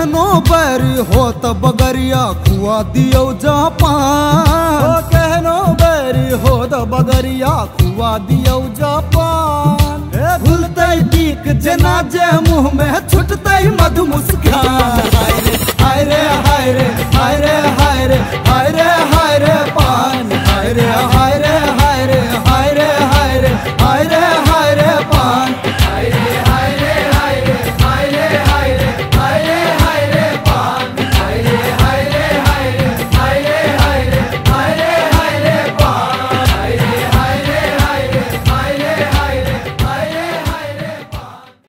केहनो बैरी हो त बगरिया खुआ दियो जापान। ओ कहनो बैरी हो त बगरिया खुआ दियो जापान। ए भूलते जना जे मुँह में छुटते मधु मुस्कान